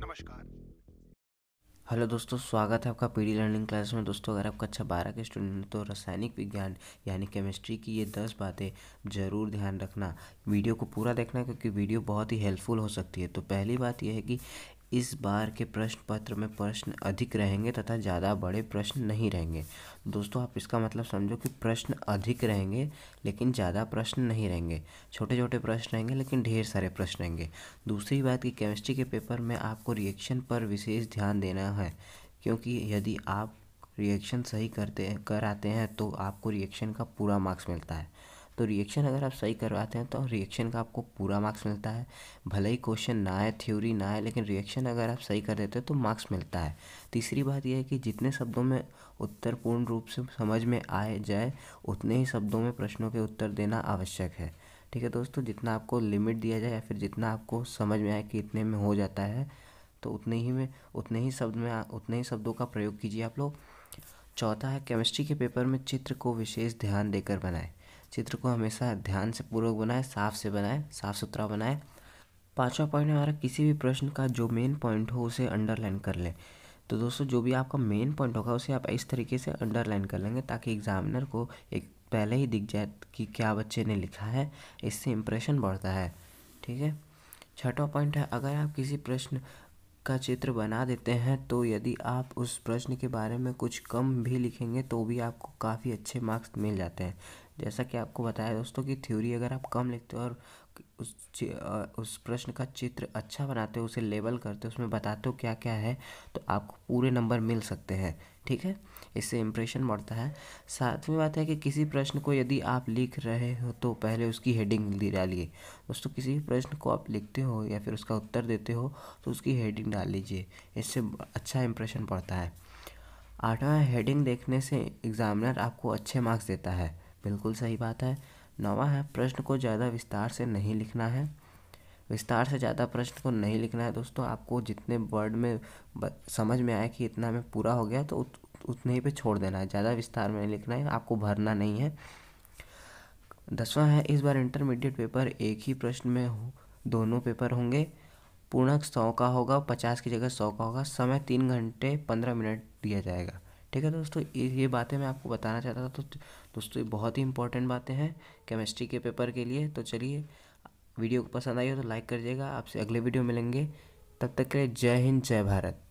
नमस्कार। हेलो दोस्तों, स्वागत है आपका पीडी लर्निंग क्लास में। दोस्तों, अगर आप कक्षा बारह के स्टूडेंट हैं तो रासायनिक विज्ञान यानी केमिस्ट्री की ये दस बातें ज़रूर ध्यान रखना। वीडियो को पूरा देखना क्योंकि वीडियो बहुत ही हेल्पफुल हो सकती है। तो पहली बात यह है कि इस बार के प्रश्न पत्र में प्रश्न अधिक रहेंगे तथा ज़्यादा बड़े प्रश्न नहीं रहेंगे। दोस्तों, आप इसका मतलब समझो कि प्रश्न अधिक रहेंगे, लेकिन ज़्यादा प्रश्न नहीं रहेंगे। छोटे छोटे प्रश्न रहेंगे, लेकिन ढेर सारे प्रश्न रहेंगे। दूसरी बात कि केमिस्ट्री के पेपर में आपको रिएक्शन पर विशेष ध्यान देना है, क्योंकि यदि आप रिएक्शन सही करते कर आते हैं तो आपको रिएक्शन का पूरा मार्क्स मिलता है। तो रिएक्शन अगर आप सही करवाते हैं तो रिएक्शन का आपको पूरा मार्क्स मिलता है। भले ही क्वेश्चन ना आए थ्योरी ना आए, लेकिन रिएक्शन अगर आप सही कर देते हैं तो मार्क्स मिलता है। तीसरी बात यह है कि जितने शब्दों में उत्तर पूर्ण रूप से समझ में आए जाए, उतने ही शब्दों में प्रश्नों के उत्तर देना आवश्यक है। ठीक है दोस्तों, जितना आपको लिमिट दिया जाए या फिर जितना आपको समझ में आए कि इतने में हो जाता है तो उतने ही में, उतने ही शब्द में उतने ही शब्दों का प्रयोग कीजिए आप लोग। चौथा है केमिस्ट्री के पेपर में चित्र को विशेष ध्यान देकर बनाएँ। चित्र को हमेशा ध्यान से पूर्वक बनाए, साफ़ से बनाए, साफ़ सुथरा बनाए। पांचवा पॉइंट हमारा किसी भी प्रश्न का जो मेन पॉइंट हो उसे अंडरलाइन कर लें। तो दोस्तों, जो भी आपका मेन पॉइंट होगा, उसे आप इस तरीके से अंडरलाइन कर लेंगे ताकि एग्जामिनर को एक पहले ही दिख जाए कि क्या बच्चे ने लिखा है, इससे इम्प्रेशन बढ़ता है। ठीक है? छठवा पॉइंट है, अगर आप किसी प्रश्न का चित्र बना देते हैं तो यदि आप उस प्रश्न के बारे में कुछ कम भी लिखेंगे तो भी आपको काफ़ी अच्छे मार्क्स मिल जाते हैं। जैसा कि आपको बताया दोस्तों कि थ्योरी अगर आप कम लिखते हो और उस उस प्रश्न का चित्र अच्छा बनाते हो, उसे लेबल करते हो, उसमें बताते हो क्या क्या है तो आपको पूरे नंबर मिल सकते हैं, ठीक है? इससे इम्प्रेशन बढ़ता है। सातवीं बात है कि किसी प्रश्न को यदि आप लिख रहे हो तो पहले उसकी हेडिंग डालिए। दोस्तों, किसी भी प्रश्न को आप लिखते हो या फिर उसका उत्तर देते हो तो उसकी हेडिंग डाल लीजिए। इससे अच्छा इम्प्रेशन पड़ता है। आठवां हेडिंग देखने से एग्ज़ामिनर आपको अच्छे मार्क्स देता है। बिल्कुल सही बात है। नौवा है प्रश्न को ज़्यादा विस्तार से नहीं लिखना है। विस्तार से ज़्यादा प्रश्न को नहीं लिखना है दोस्तों आपको जितने वर्ड में समझ में आए कि इतना में पूरा हो गया तो उत, उतने ही पे छोड़ देना है। ज़्यादा विस्तार में लिखना है आपको भरना नहीं है। दसवां है इस बार इंटरमीडिएट पेपर एक ही प्रश्न में हो दोनों पेपर होंगे। पूर्णक सौ का होगा पचास की जगह सौ का होगा समय तीन घंटे पंद्रह मिनट दिया जाएगा। ठीक है दोस्तों, ये बातें मैं आपको बताना चाहता था। तो दोस्तों, ये बहुत ही इंपॉर्टेंट बातें हैं केमिस्ट्री के पेपर के लिए। तो चलिए वीडियो को पसंद आई हो तो लाइक कर दीजिएगा आपसे अगले वीडियो मिलेंगे। तब तक के लिए जय हिंद, जय भारत।